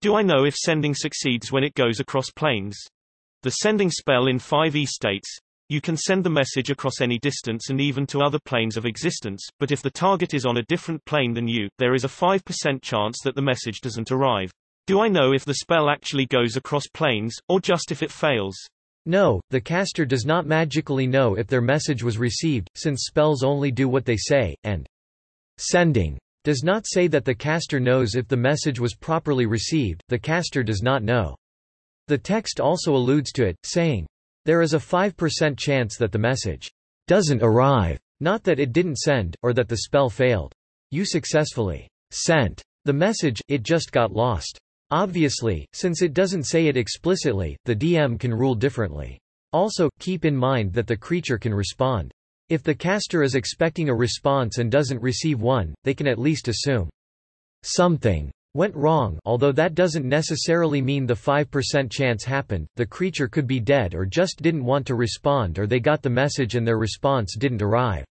Do I know if sending succeeds when it goes across planes? The sending spell in 5e states, you can send the message across any distance and even to other planes of existence, but if the target is on a different plane than you, there is a 5% chance that the message doesn't arrive. Do I know if the spell actually goes across planes, or just if it fails? No, the caster does not magically know if their message was received, since spells only do what they say, and sending does not say that the caster knows if the message was properly received, the caster does not know. The text also alludes to it, saying, there is a 5% chance that the message doesn't arrive, not that it didn't send, or that the spell failed. You successfully sent the message, it just got lost. Obviously, since it doesn't say it explicitly, the DM can rule differently. Also, keep in mind that the creature can respond. If the caster is expecting a response and doesn't receive one, they can at least assume something went wrong although that doesn't necessarily mean the 5% chance happened, the creature could be dead or just didn't want to respond or they got the message and their response didn't arrive.